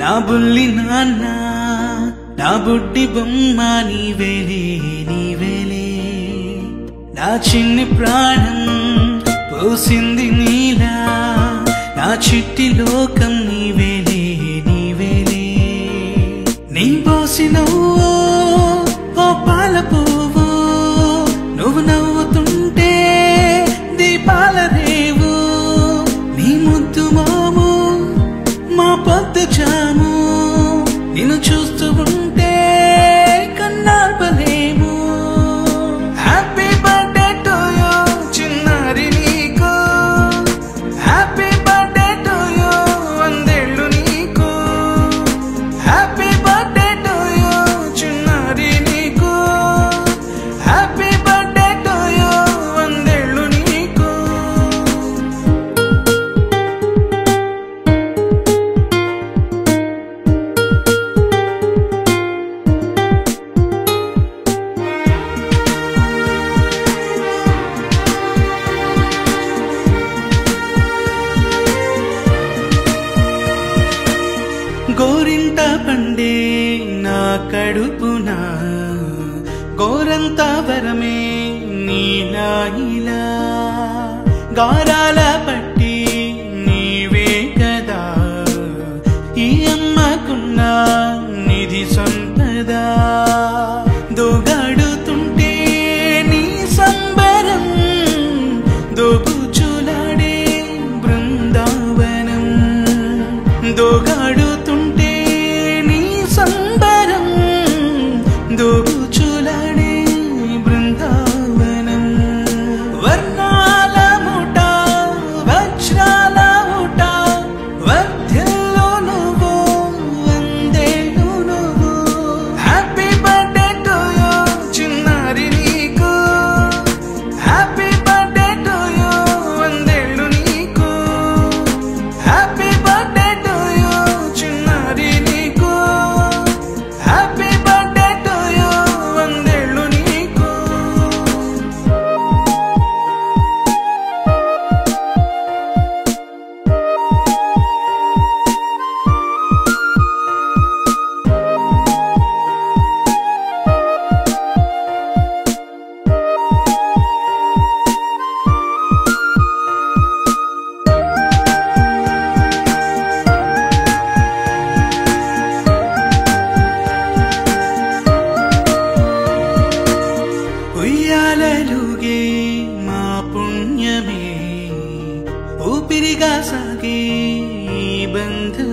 నా బుల్లి నాన్న నా బుడ్డి బొమ్మ నీవేలే నీవేలే నా చిన్ని ప్రాణం పోసింది నీలా నా చిట్టి లోకం నీవేలే నీవేలే నీ పోసినవో ఓ పాల పువ్వు నువ్వు నవ్వు కడుపునా? గోరంత వరమే గారాల పట్టి నీవే కదా. ఈ అమ్మకున్న నిధి సొంతదా దూగాడుతుంటే నీ సంబరం దూపుచులాడే బృందావనం. దూగ ತಿರುಗಾಸಾಗಿ ಬಂದು